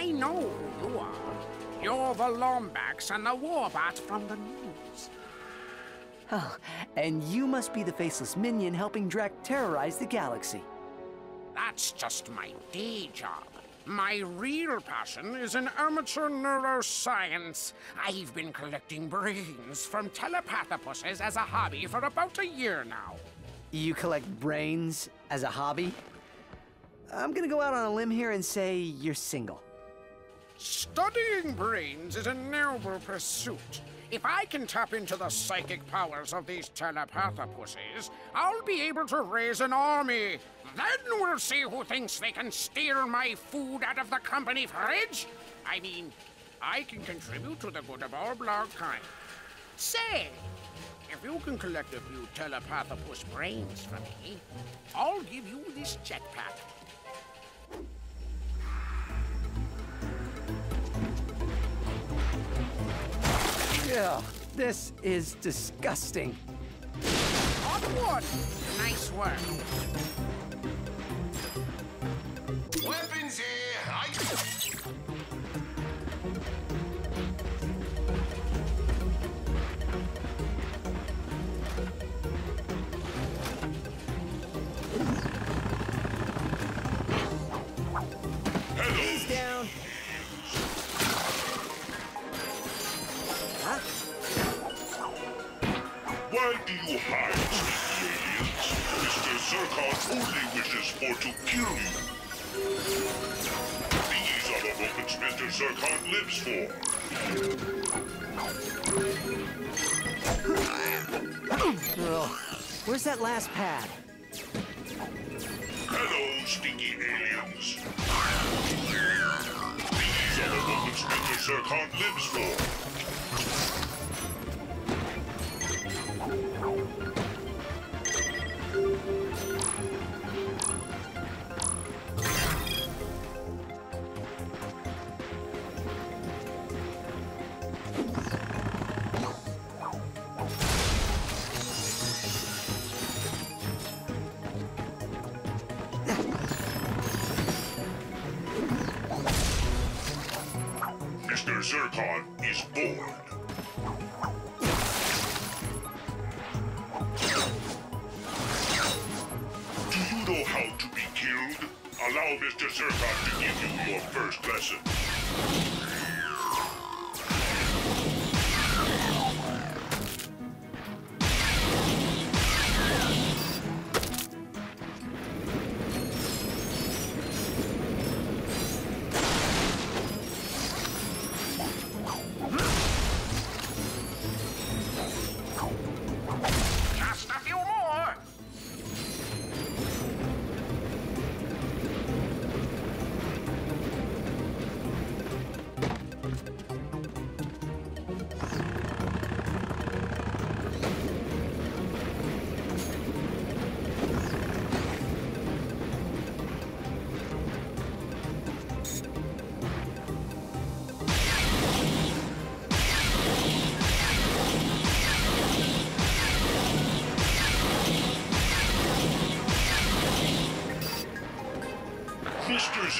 I know who you are. You're the Lombax and the Warbot from the news. Oh, and you must be the faceless minion helping Drek terrorize the galaxy. That's just my day job. My real passion is in amateur neuroscience. I've been collecting brains from telepathopuses as a hobby for about a year now. You collect brains as a hobby? I'm gonna go out on a limb here and say you're single. Studying brains is a noble pursuit. If I can tap into the psychic powers of these telepathopuses, I'll be able to raise an army. Then we'll see who thinks they can steal my food out of the company fridge. I mean, I can contribute to the good of our Blarg kind. Say, if you can collect a few telepathopus brains for me, I'll give you this jetpack. Ugh, this is disgusting. Onward! Nice work. Weapons here! I... Why do you hide, sneaky aliens? Mr. Zurkon only wishes for to kill you. These are the moments Mr. Zurkon lives for. Ugh. Where's that last pad? Hello, stinky aliens. These are the moments Mr. Zurkon lives for. Não, não.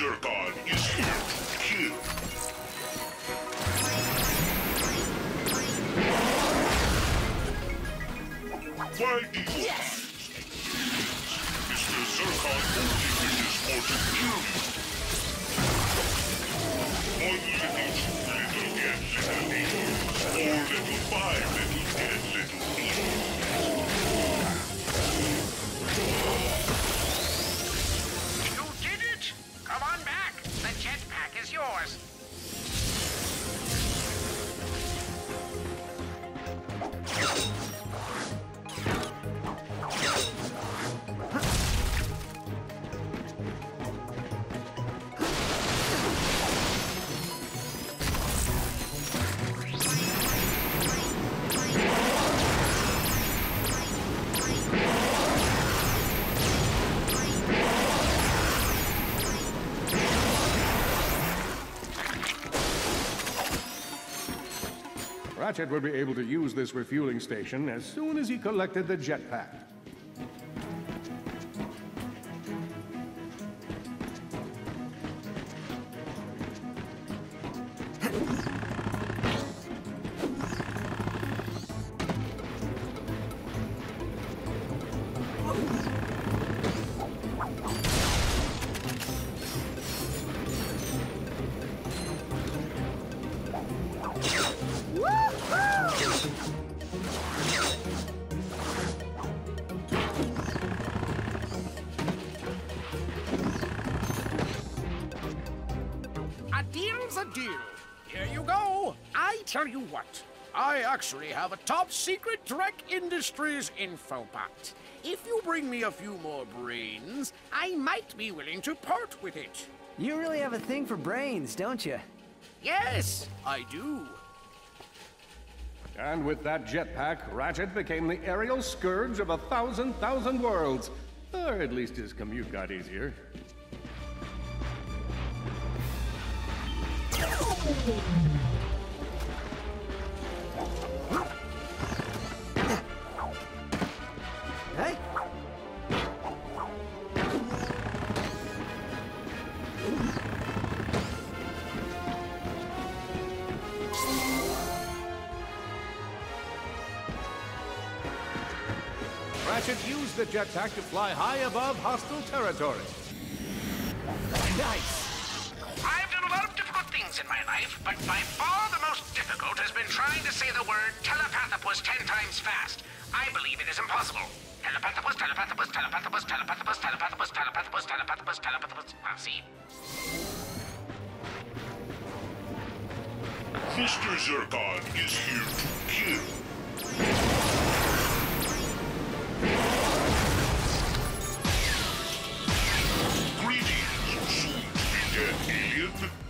Mr. Ratchet would be able to use this refueling station as soon as he collected the jetpack. Tell you what. I actually have a top secret Drek Industries info pact. If you bring me a few more brains, I might be willing to part with it. You really have a thing for brains, don't you? Yes, I do. And with that jetpack, Ratchet became the aerial scourge of a thousand thousand worlds. Or at least his commute got easier. the jetpack to fly high above hostile territory. Nice! I've done a lot of difficult things in my life, but by far the most difficult has been trying to say the word telepathopus ten times fast. I believe it is impossible. Telepathopus, telepathopus, telepathopus, telepathopus, telepathopus, telepathopus, telepathopus, telepathopus. Ah, see? Mr. Zurkon is here to kill. Shit.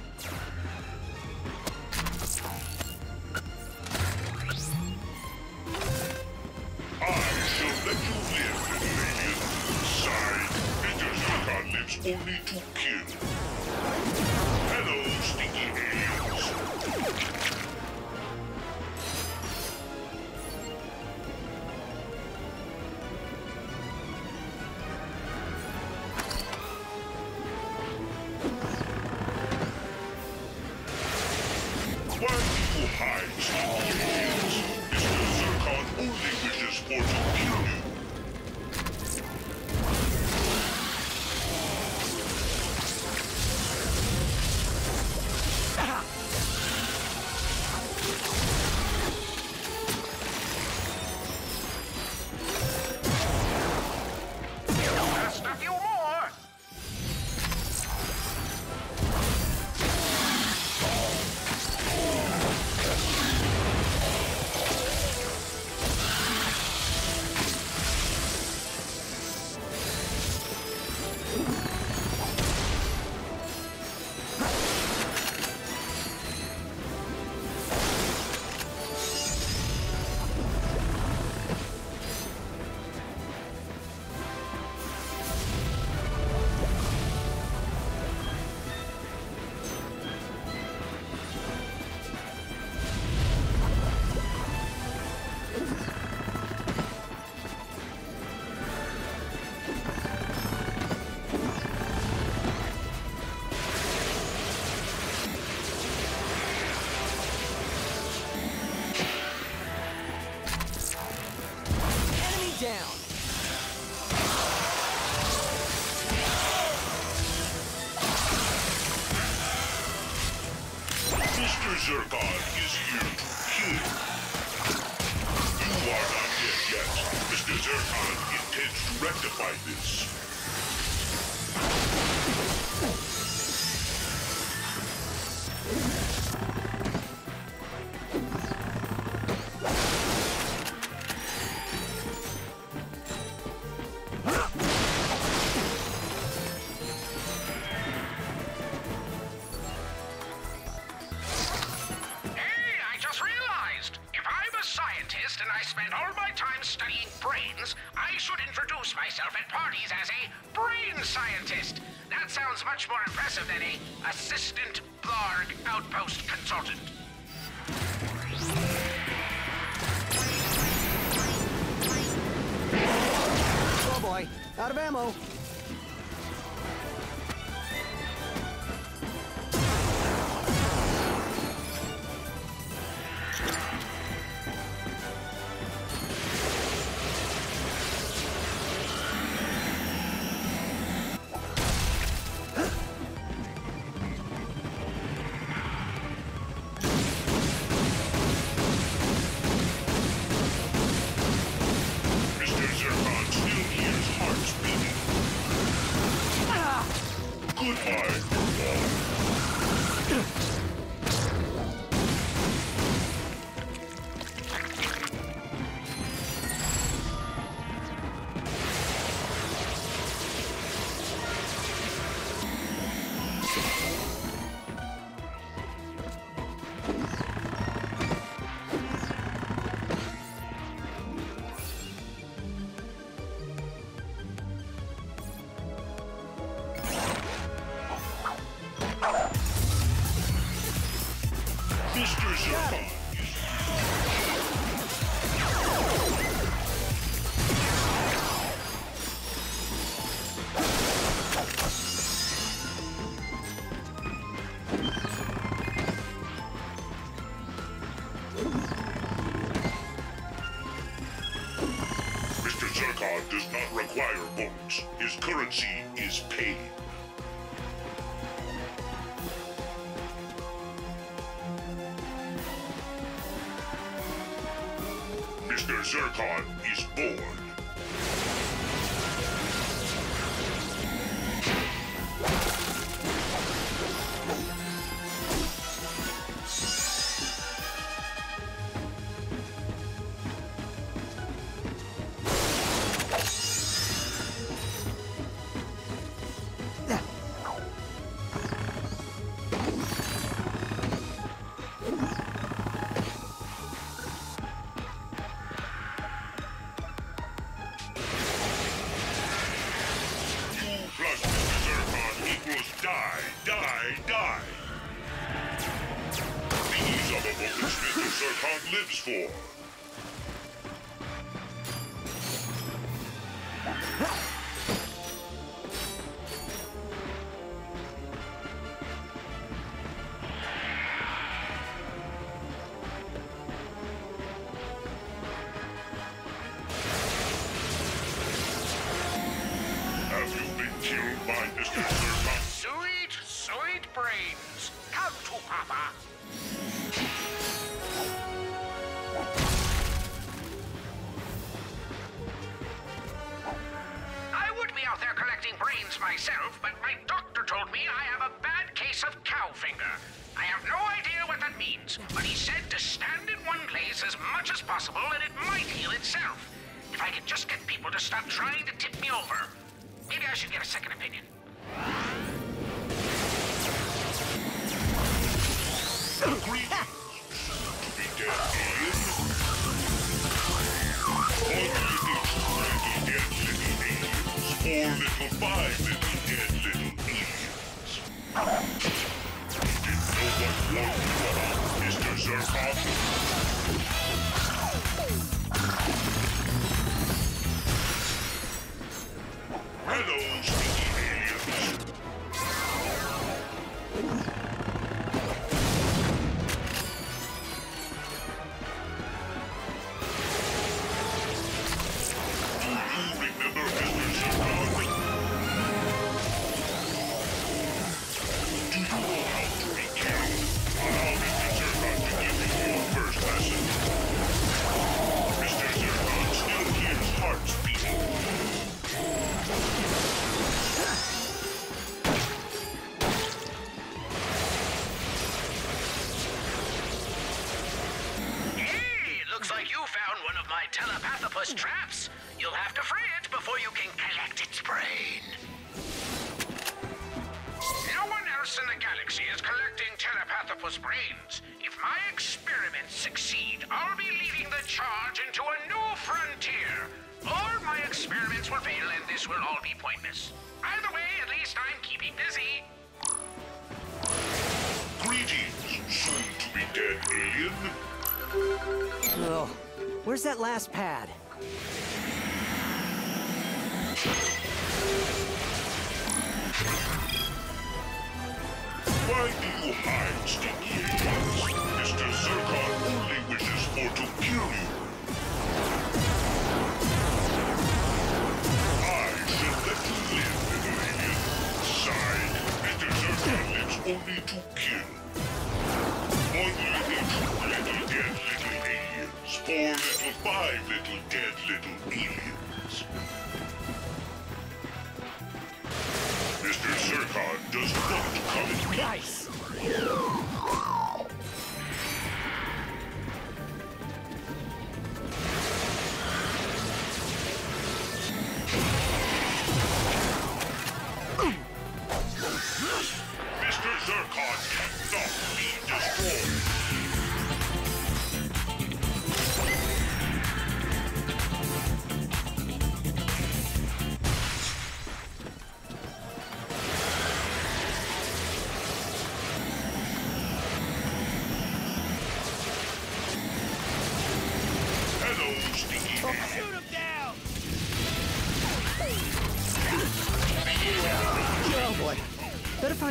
His currency is pain. I die. These are the moments Mr. Zurkon lives for.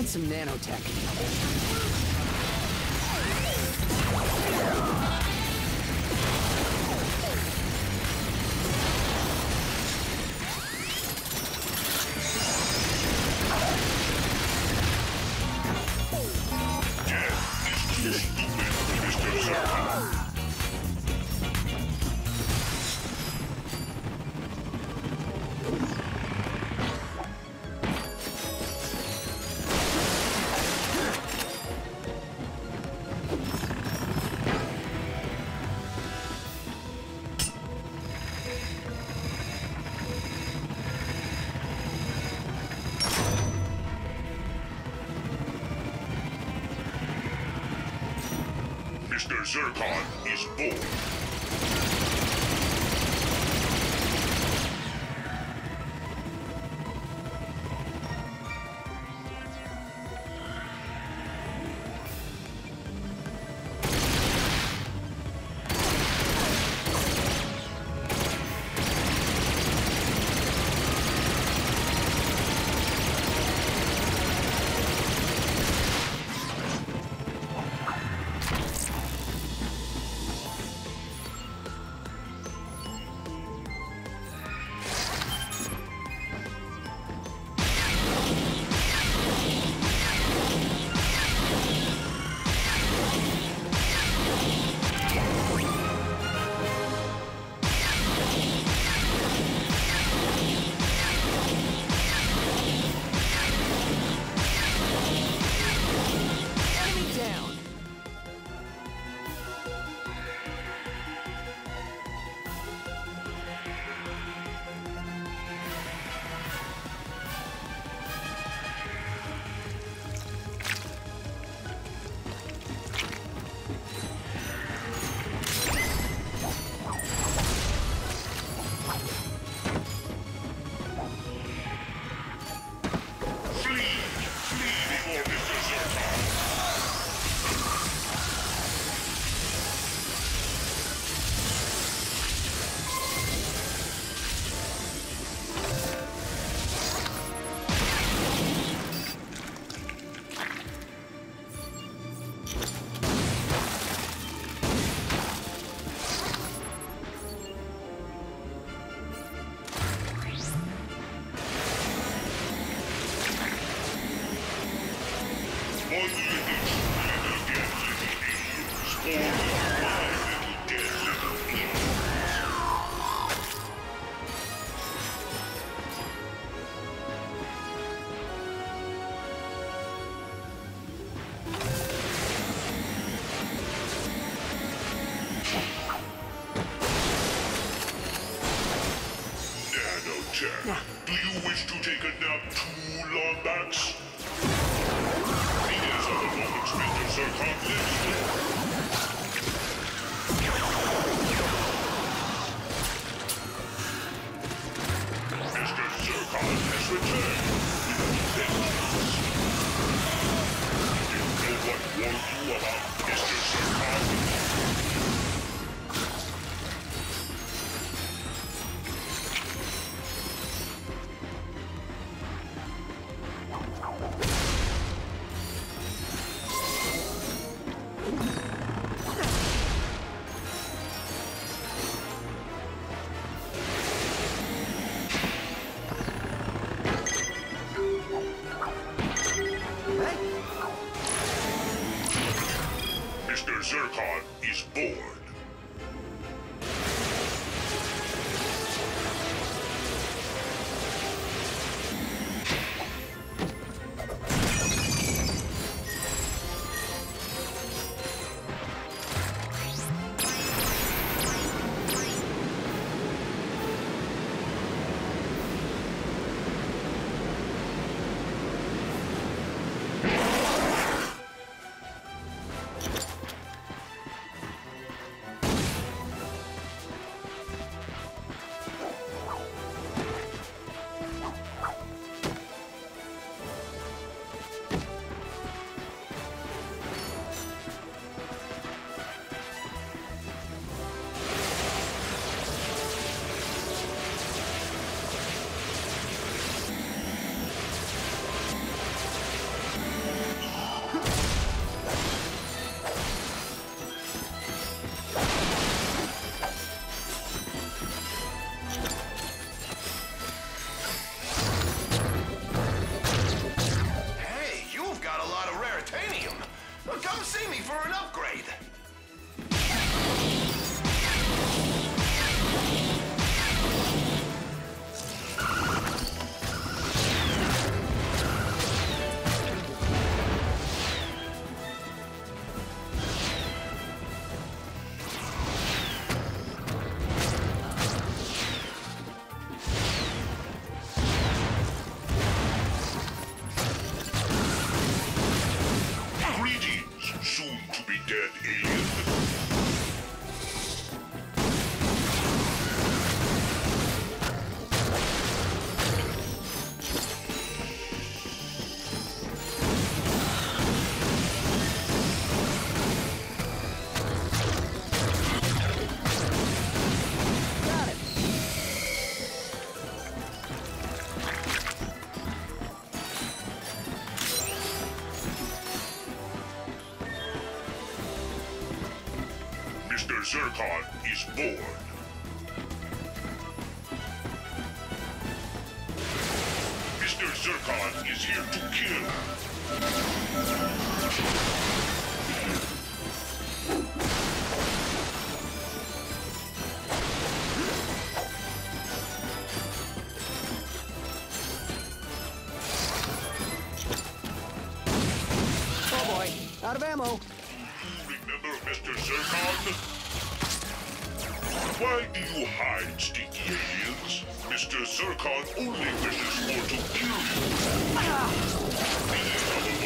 some nanotech. Zurkon is born. wish to take a nap too long, Max? Leaders of the moment spent in Zurkon Zurkon is born. Mr. Zurkon is here to kill. You hide, Stinky aliens. Mr. Zurkon only wishes for to kill you. Ah.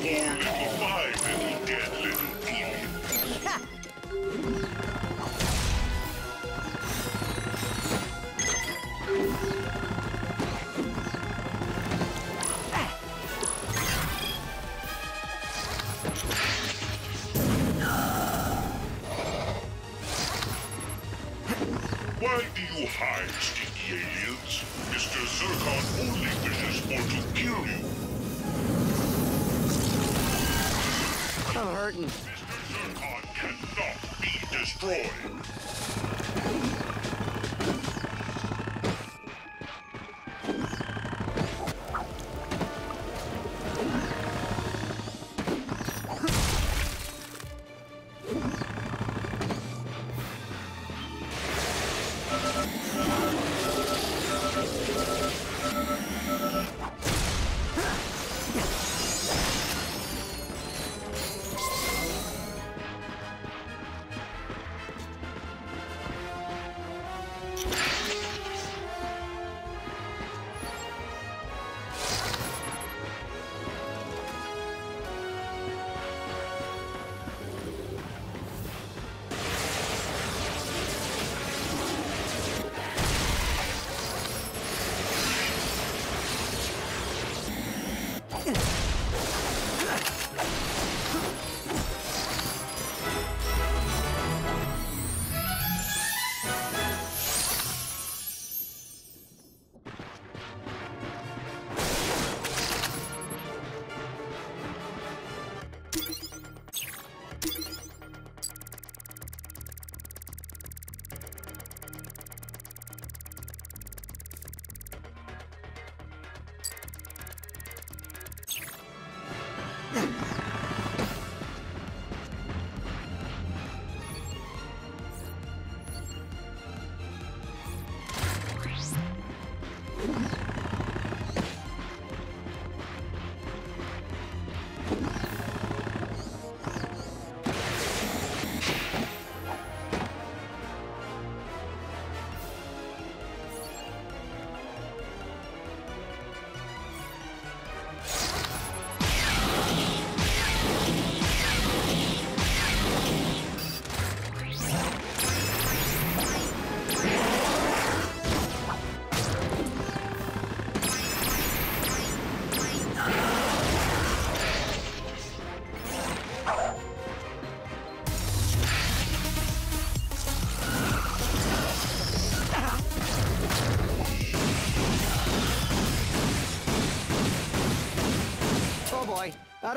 Five deadly.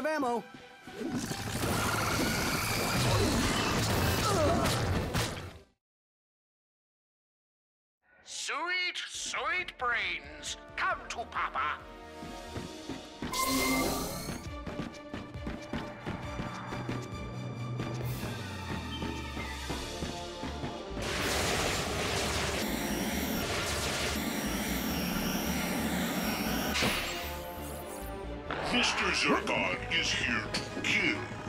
Of ammo. Mr. Zurkon is here to kill.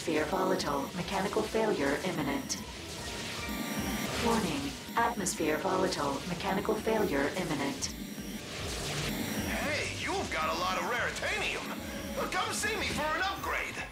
Atmosphere volatile. Mechanical failure imminent. Warning. Atmosphere volatile. Mechanical failure imminent. Hey, you've got a lot of raritanium. Come see me for an upgrade.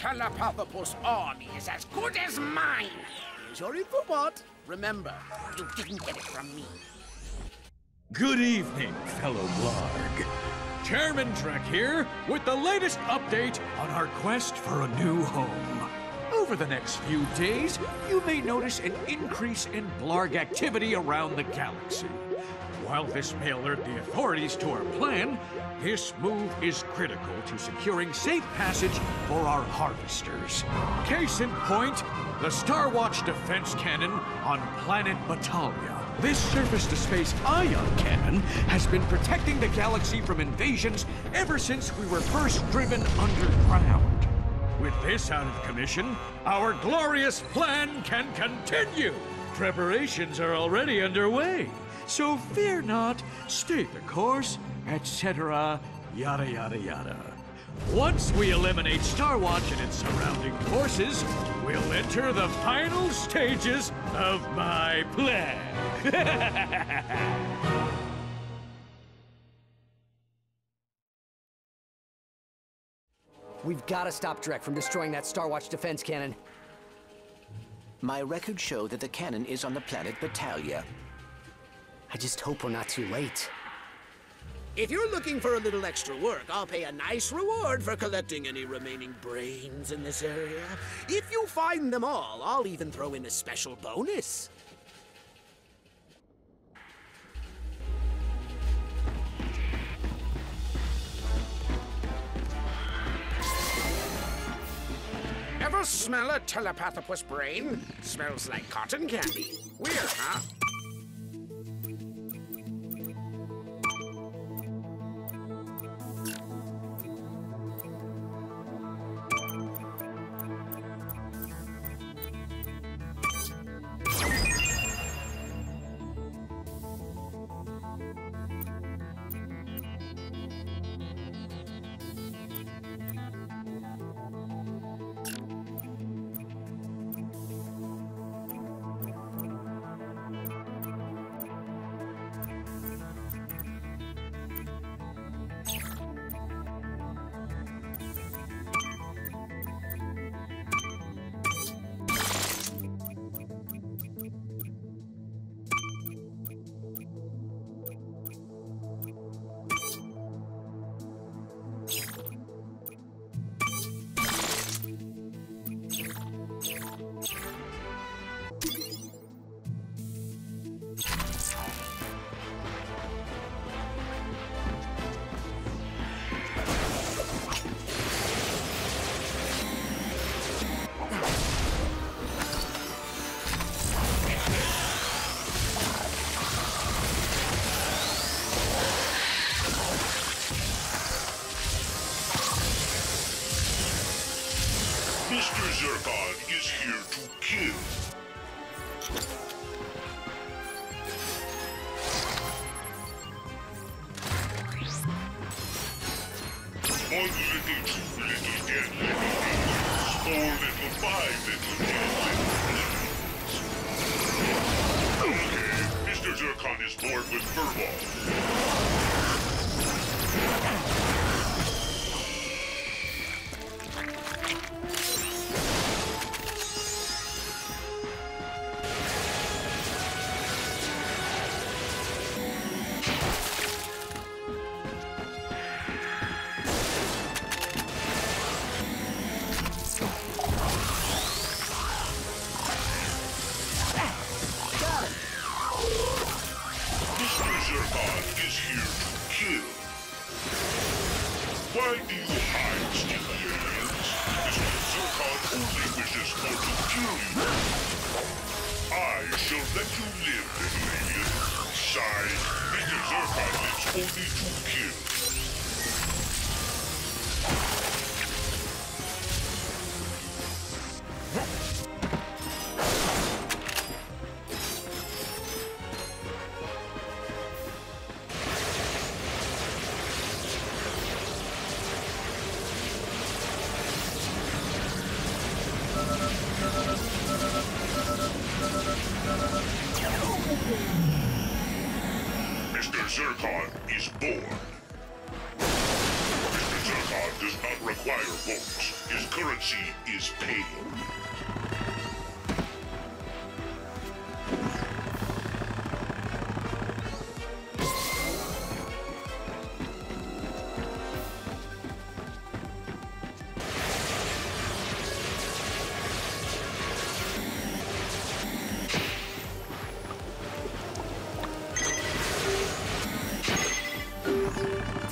Telepathopus army is as good as mine. Sorry for what? Remember, you didn't get it from me. Good evening, fellow Blarg. Chairman Drek here with the latest update on our quest for a new home. Over the next few days, you may notice an increase in Blarg activity around the galaxy. While this may alert the authorities to our plan, this move is critical to securing safe passage for our harvesters. Case in point, the Star Watch defense cannon on planet Batalia. This surface-to-space ion cannon has been protecting the galaxy from invasions ever since we were first driven underground. With this out of commission, our glorious plan can continue. Preparations are already underway, so fear not, stay the course, etc., yada yada yada. Once we eliminate Starwatch and its surrounding forces, we'll enter the final stages of my plan. We've got to stop Drek from destroying that Starwatch defense cannon. My records show that the cannon is on the planet Batalia, I just hope we're not too late. If you're looking for a little extra work, I'll pay a nice reward for collecting any remaining brains in this area. If you find them all, I'll even throw in a special bonus. Ever smell a telepathopus brain? Smells like cotton candy. Weird, huh? Zurkon is here.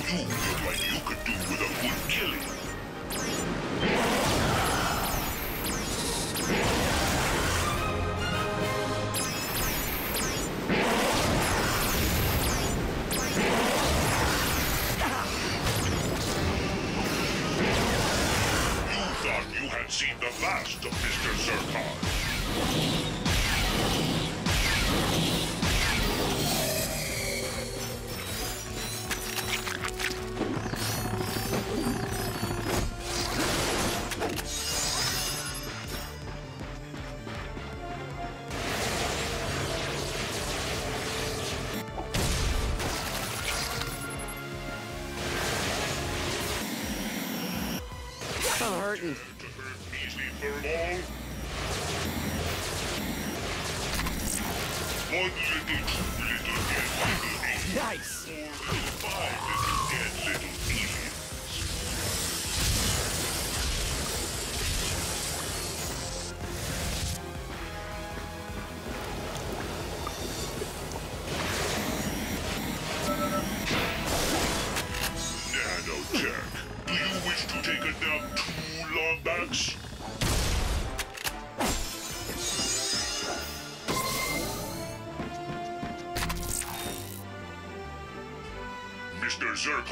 Cold like Mr.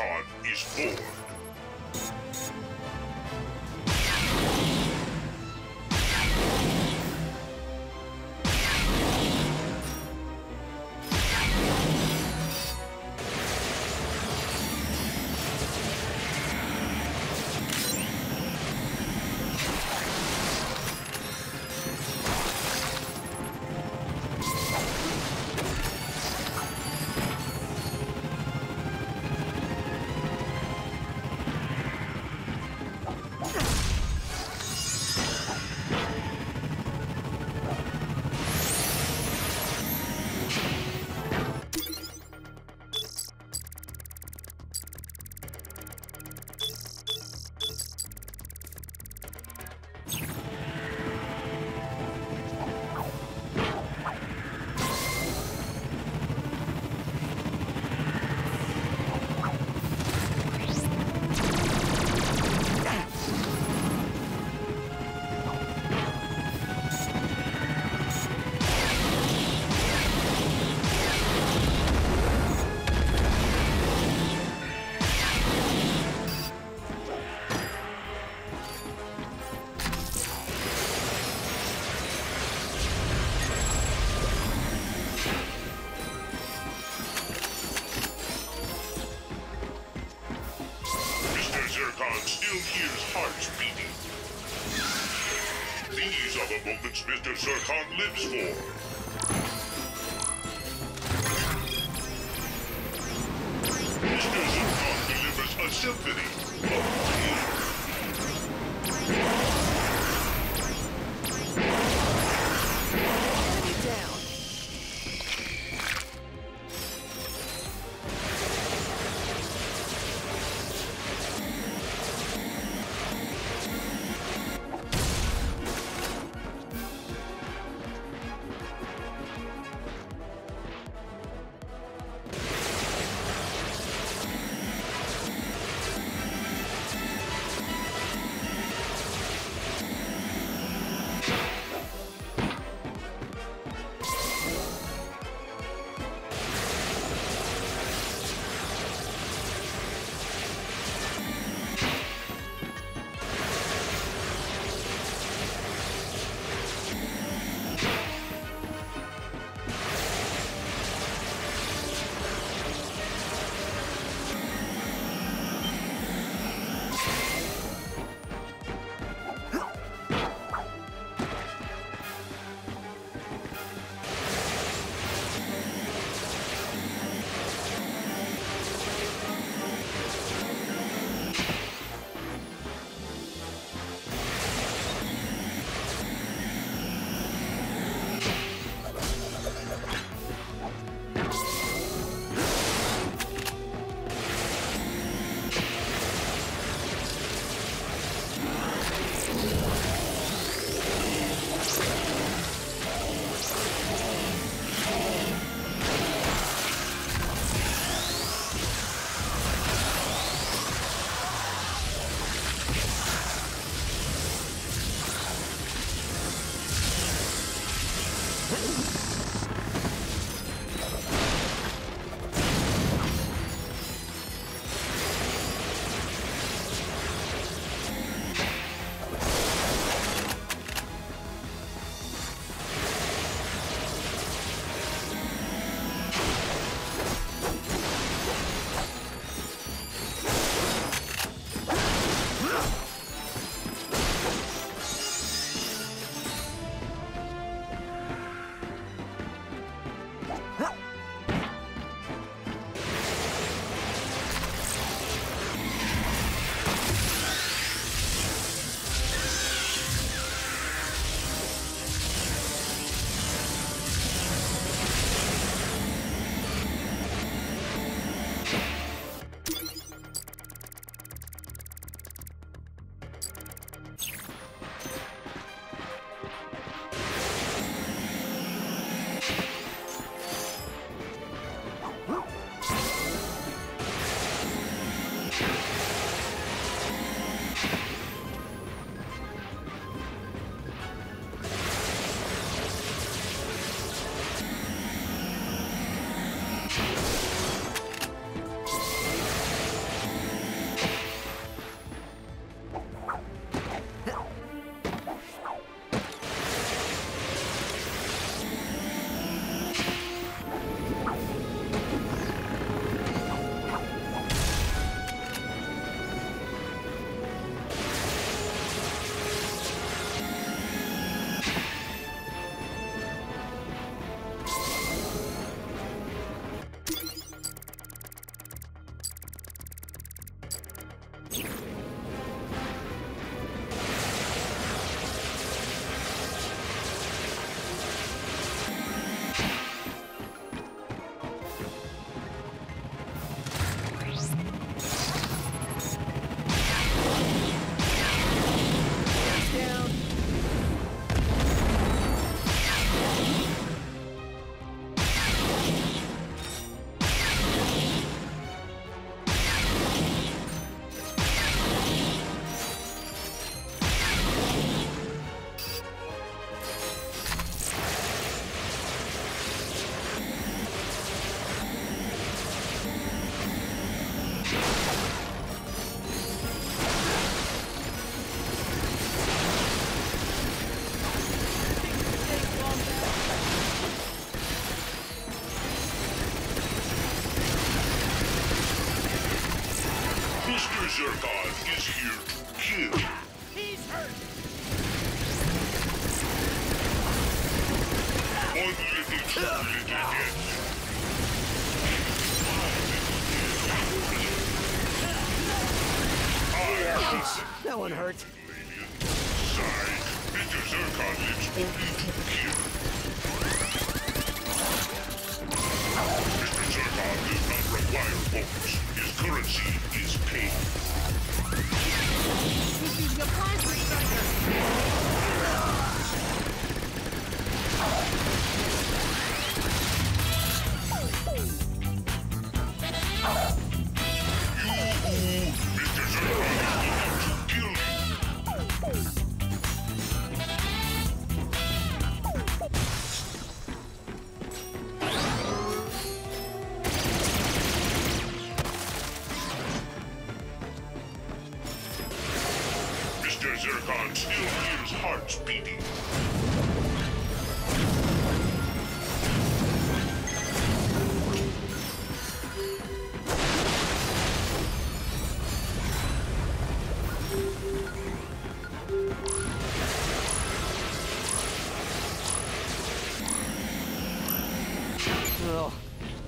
Mr. Zurkon lives for.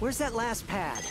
Where's that last pad?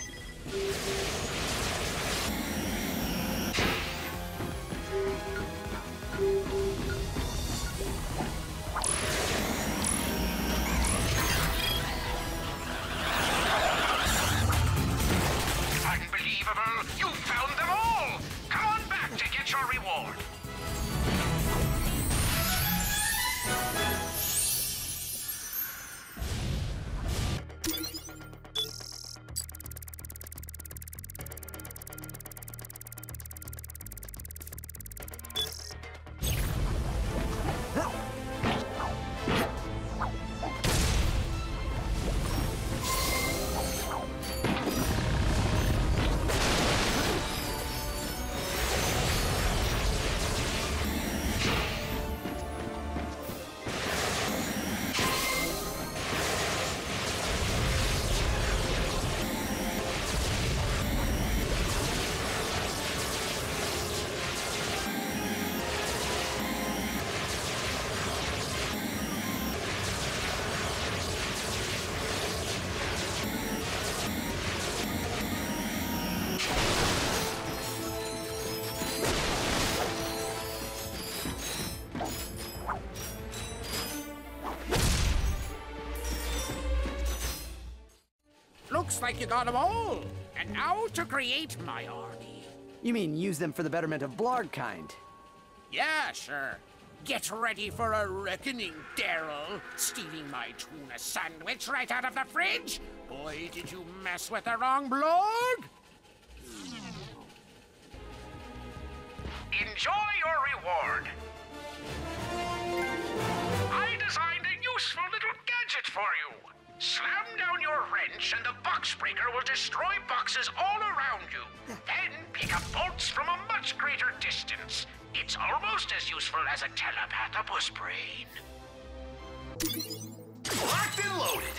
Looks like you got them all. And now to create my army. You mean use them for the betterment of Blarg kind? Yeah, sure. Get ready for a reckoning, Daryl. Stealing my tuna sandwich right out of the fridge? Boy, did you mess with the wrong Blarg? Enjoy your reward. I designed a useful little gadget for you. Slam down your wrench and the box breaker will destroy boxes all around you. Then pick up bolts from a much greater distance. It's almost as useful as a telepathopus brain. Locked and loaded.